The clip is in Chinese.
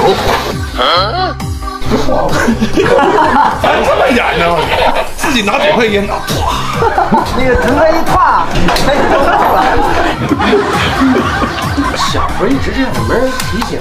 哈哈哈！还这么演呢？自己拿嘴块烟呢？那个藤蔓一跨，开始动了。小时候一直这样，没人提醒。